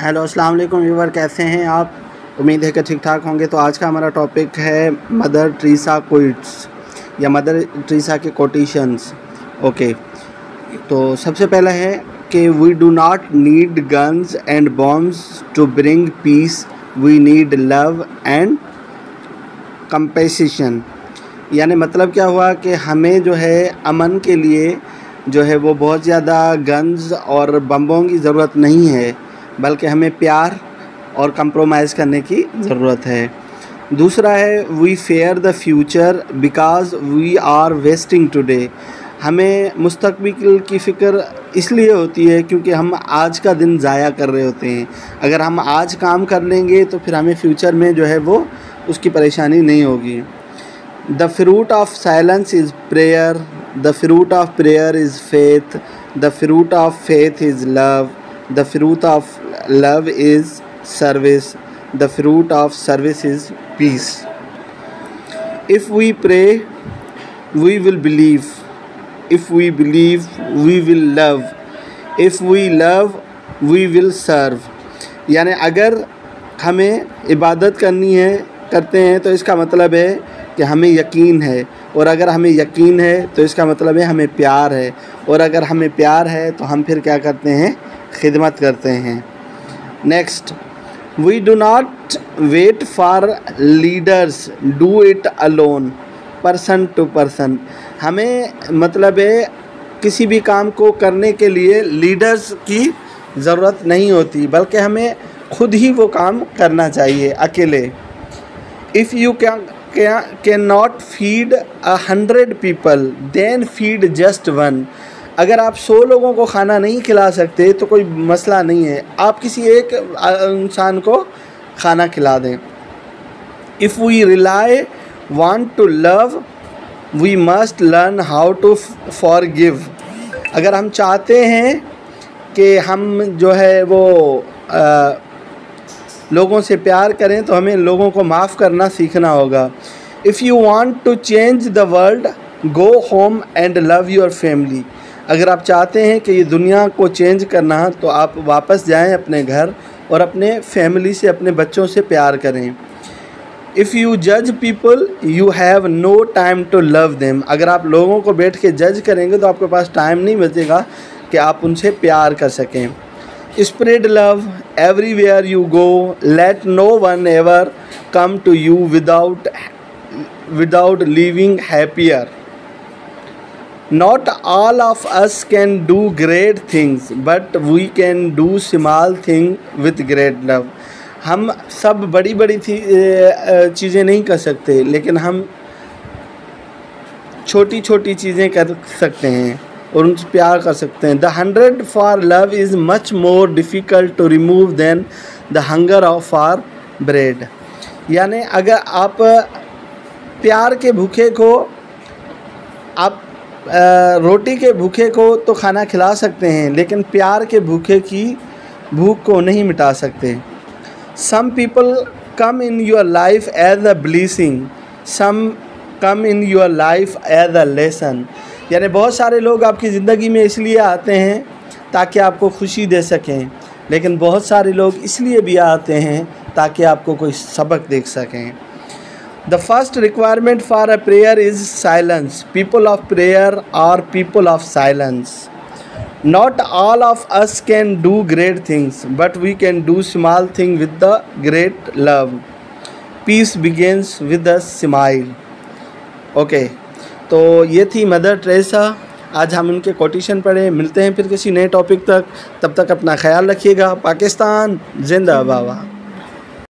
Hello, अस्सलाम वालेकुम viewer, कैसे हैं आप? उम्मीद है कि ठीक ठाक होंगे। तो आज का हमारा टॉपिक है मदर ट्रीसा कोइट्स या मदर ट्रीसा के कोटेशंस ओके तो सबसे पहला है कि we do not need guns and bombs to bring peace we need love and compassion यानी मतलब क्या हुआ कि हमें जो है अमन के लिए जो है वो बहुत ज़्यादा गन्स और बम्बों की ज़रूरत नहीं है। बल्कि हमें प्यार और कंप्रोमाइज़ करने की ज़रूरत है। दूसरा है we fear the future because we are wasting today हमें मुस्तकबिल की फ़िक्र इसलिए होती है क्योंकि हम आज का दिन ज़ाया कर रहे होते हैं। अगर हम आज काम कर लेंगे तो फिर हमें फ्यूचर में जो है वो उसकी परेशानी नहीं होगी। The fruit of silence is prayer the fruit of prayer is faith the fruit of faith is love the fruit of love is service the fruit of service is peace if we pray we will believe if we believe we will love if we love we will serve यानि अगर हमें इबादत करनी है, करते हैं तो इसका मतलब है कि हमें यकीन है। और अगर हमें यकीन है तो इसका मतलब है हमें प्यार है। और अगर हमें प्यार है तो हम फिर क्या करते हैं? खिदमत करते हैं। Next we do not wait for leaders do it alone person to person हमें मतलब है, किसी भी काम को करने के लिए लीडर्स की ज़रूरत नहीं होती, बल्कि हमें खुद ही वो काम करना चाहिए, अकेले। If you can can not feed a hundred people then feed just one अगर आप सौ लोगों को खाना नहीं खिला सकते तो कोई मसला नहीं है। आप किसी एक इंसान को खाना खिला दें। If we really want to love we must learn how to forgive अगर हम चाहते हैं कि हम जो है वो आ, लोगों से प्यार करें तो हमें लोगों को माफ़ करना सीखना होगा। If you want to change the world go home and love your family अगर आप चाहते हैं कि ये दुनिया को चेंज करना तो आप वापस जाएँ अपने घर और अपने फैमिली से, अपने बच्चों से प्यार करें। इफ़ यू जज people you have no time to love them अगर आप लोगों को बैठ के जज करेंगे तो आपके पास टाइम नहीं बचेगा कि आप उनसे प्यार कर सकें। Spread love everywhere you go let no one ever come to you without without leaving happier. Not all of us can do great things, but we can do small thing with great love. हम सब बड़ी बड़ी थी चीज़ें नहीं कर सकते, लेकिन हम छोटी छोटी चीज़ें कर सकते हैं और उनसे प्यार कर सकते हैं। The hunger for love is much more difficult to remove than the hunger of for bread यानी अगर आप प्यार के भूखे को आप रोटी के भूखे को तो खाना खिला सकते हैं, लेकिन प्यार के भूखे की भूख को नहीं मिटा सकते। Some people come in your life as a blessing some come in your life as a lesson यानी बहुत सारे लोग आपकी ज़िंदगी में इसलिए आते हैं ताकि आपको खुशी दे सकें, लेकिन बहुत सारे लोग इसलिए भी आते हैं ताकि आपको कोई सबक देख सकें। The first requirement for a prayer is silence people of prayer are people of silence not all of us can do great things but we can do small thing with the great love peace begins with the smile okay तो ये थी mother Teresa. आज हम उनके quotation पढ़े। मिलते हैं फिर किसी नए टॉपिक तक। तब तक अपना ख्याल रखिएगा। पाकिस्तान, जिंदाबाद।